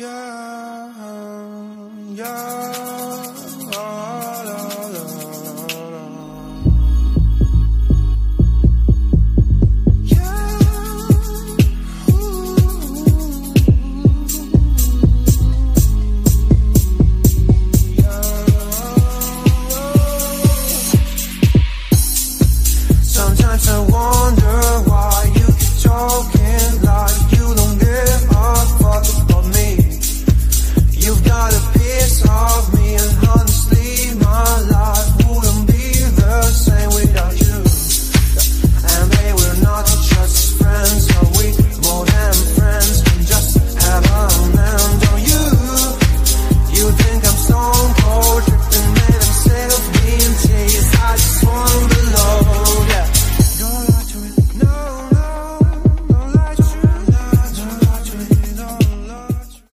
yeah, yeah. solve me.